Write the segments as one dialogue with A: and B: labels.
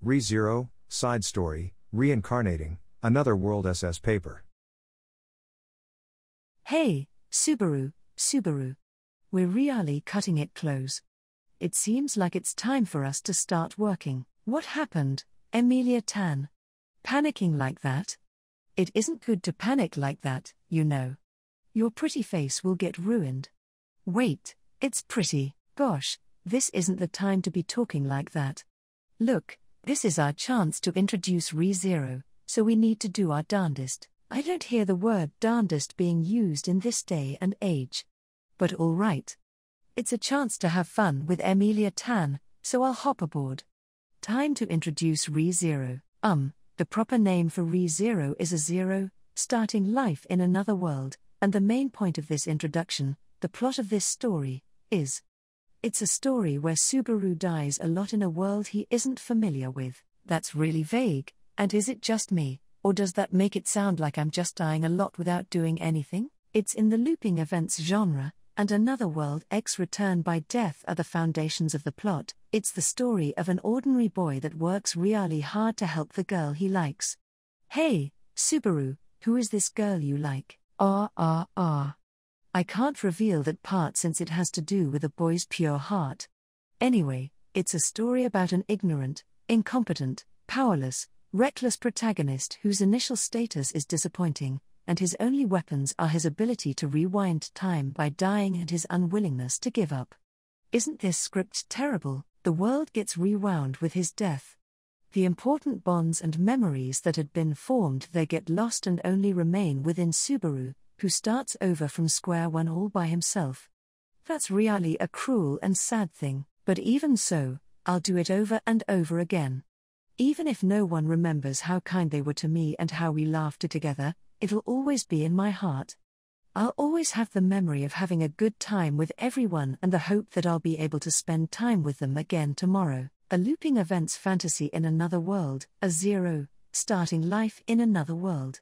A: Re Zero, Side Story, Reincarnating, Another World SS Paper.
B: Hey, Subaru, Subaru. We're really cutting it close. It seems like it's time for us to start working. What happened, Emilia Tan? Panicking like that? It isn't good to panic like that, you know. Your pretty face will get ruined. Wait, it's pretty, gosh, this isn't the time to be talking like that. Look, this is our chance to introduce ReZero, so we need to do our darndest. I don't hear the word darndest being used in this day and age. But all right. It's a chance to have fun with Emilia Tan, so I'll hop aboard. Time to introduce ReZero. Um, the proper name for ReZero is ReZero, starting life in another world, and the main point of this introduction, the plot of this story, is. It's a story where Subaru dies a lot in a world he isn't familiar with. That's really vague, and is it just me, or does that make it sound like I'm just dying a lot without doing anything? It's in the looping events genre, and Another World X Return by Death are the foundations of the plot. It's the story of an ordinary boy that works really hard to help the girl he likes. Hey, Subaru, who is this girl you like? Ah, ah, ah. I can't reveal that part since it has to do with a boy's pure heart. Anyway, it's a story about an ignorant, incompetent, powerless, reckless protagonist whose initial status is disappointing, and his only weapons are his ability to rewind time by dying and his unwillingness to give up. Isn't this script terrible? The world gets rewound with his death. The important bonds and memories that had been formed there get lost and only remain within Subaru, who starts over from square one all by himself. That's really a cruel and sad thing, but even so, I'll do it over and over again. Even if no one remembers how kind they were to me and how we laughed together, it'll always be in my heart. I'll always have the memory of having a good time with everyone and the hope that I'll be able to spend time with them again tomorrow. A looping events fantasy in another world, ReZero, starting life in another world.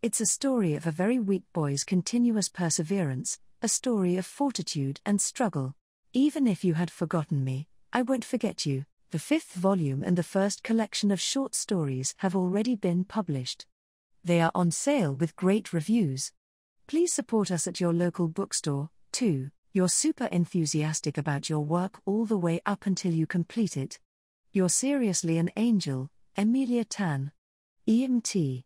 B: It's a story of a very weak boy's continuous perseverance, a story of fortitude and struggle. Even if you had forgotten me, I won't forget you. The fifth volume and the first collection of short stories have already been published. They are on sale with great reviews. Please support us at your local bookstore, too. You're super enthusiastic about your work all the way up until you complete it. You're seriously an angel, Emilia Tan. EMT.